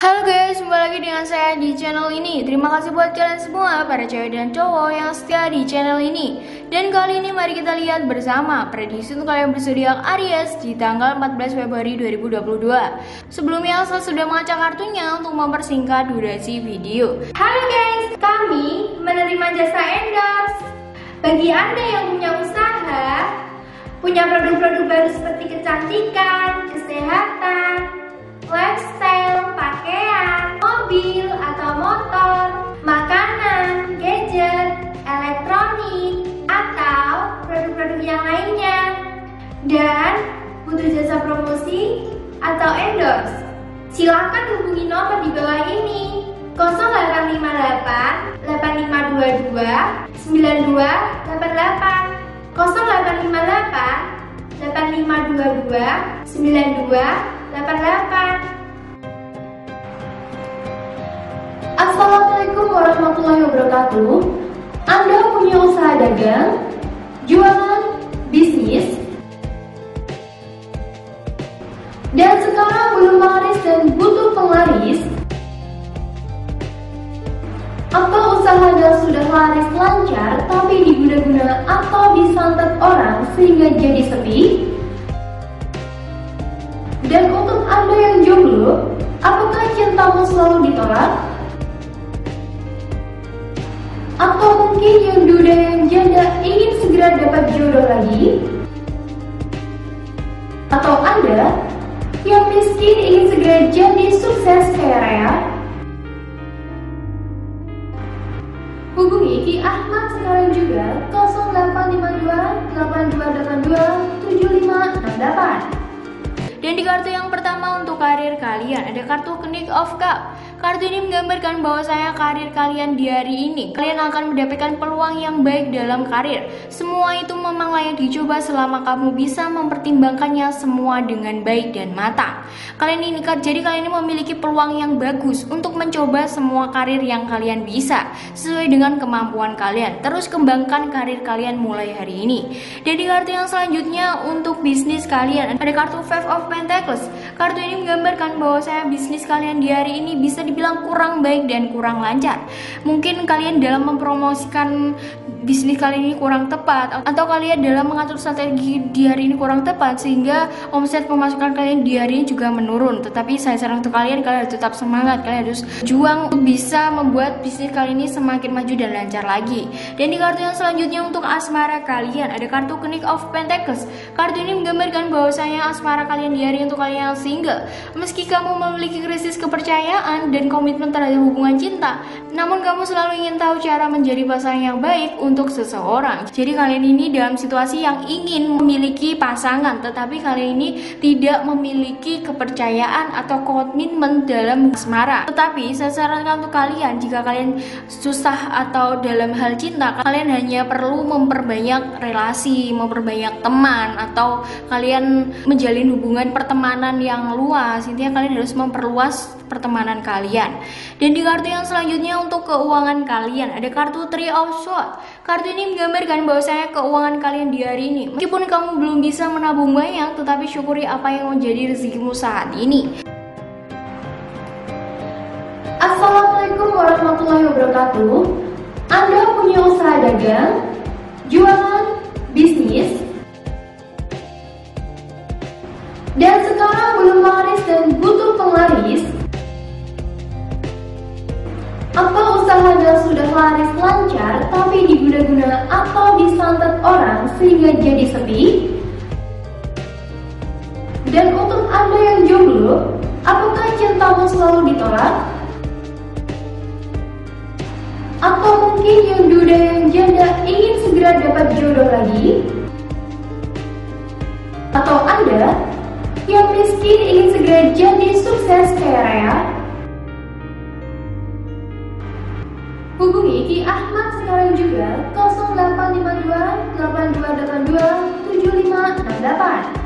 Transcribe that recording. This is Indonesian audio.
Halo guys, kembali lagi dengan saya di channel ini. Terima kasih buat kalian semua, para cewek dan cowok yang setia di channel ini. Dan kali ini mari kita lihat bersama prediksi untuk kalian bersodiak Aries di tanggal 14 Februari 2022 Sebelumnya saya sudah mengacak kartunya untuk mempersingkat durasi video. Halo guys, kami menerima jasa endorse. Bagi anda yang punya usaha Punya produk-produk baru seperti kecantikan, Dan butuh jasa promosi atau endorse? Silakan hubungi nomor di bawah ini 0858 8522 9288 0858 8522 9288 Assalamualaikum warahmatullahi wabarakatuh. Anda punya usaha dagang, jualan, dan sekarang belum laris dan butuh penglaris, atau usaha Anda sudah laris lancar tapi diguna-guna atau disantet orang sehingga jadi sepi? Dan untuk Anda yang jomblo, apakah cintamu selalu ditolak? Atau mungkin yang duda yang janda ingin segera dapat jodoh lagi? Atau Anda yang miskin ingin segera jadi sukses kaya raya? Hubungi Ki Ahmad sekarang juga 0852 8282 7568. Dan di kartu yang pertama untuk karir kalian ada kartu Knight of Cup. Kartu ini menggambarkan bahwa saya karir kalian di hari ini kalian akan mendapatkan peluang yang baik dalam karir. Semua itu memang layak dicoba selama kamu bisa mempertimbangkannya semua dengan baik dan matang. Kalian ini jadi kalian ini memiliki peluang yang bagus untuk mencoba semua karir yang kalian bisa sesuai dengan kemampuan kalian. Terus kembangkan karir kalian mulai hari ini. Dan di kartu yang selanjutnya untuk bisnis kalian ada kartu Five of Pentacles. Kartu ini menggambarkan bahwa saya bisnis kalian di hari ini bisa dibilang kurang baik dan kurang lancar. Mungkin kalian dalam mempromosikan bisnis kalian ini kurang tepat atau kalian dalam mengatur strategi di hari ini kurang tepat sehingga omset pemasukan kalian di hari ini juga menurun. Tetapi saya saran untuk kalian kalian harus tetap semangat, kalian harus juang untuk bisa membuat bisnis kalian ini semakin maju dan lancar lagi. Dan di kartu yang selanjutnya untuk asmara kalian ada kartu Knight of Pentacles. Kartu ini menggambarkan bahwa saya asmara kalian di hari untuk kalian yang single. Meski kamu memiliki krisis kepercayaan dan komitmen terhadap hubungan cinta, namun kamu selalu ingin tahu cara menjadi pasangan yang baik untuk seseorang. Jadi kalian ini dalam situasi yang ingin memiliki pasangan, tetapi kalian ini tidak memiliki kepercayaan atau komitmen dalam asmara. Tetapi saya sarankan untuk kalian jika kalian susah atau dalam hal cinta, kalian hanya perlu memperbanyak relasi, memperbanyak teman atau kalian menjalin hubungan pertemanan yang luas. Intinya kalian harus memperluas pertemanan kalian. Dan di kartu yang selanjutnya untuk keuangan kalian ada kartu Three of Swords. Kartu ini menggambarkan bahwa saya keuangan kalian di hari ini. Meskipun kamu belum bisa menabung banyak, tetapi syukuri apa yang menjadi rezekimu saat ini. Assalamualaikum warahmatullahi wabarakatuh. Anda punya usaha dagang, jualan, bisnis, dan Anda sudah laris lancar tapi diguna-guna atau disantet orang sehingga jadi sepi? Dan untuk Anda yang jomblo, apakah cintamu selalu ditolak? Atau mungkin yang duda yang janda ingin segera dapat jodoh lagi? Atau Anda yang miskin ingin segera jadi sukses kaya raya? Hubungi Ki Ahmad sekarang juga 0852 8282 7568.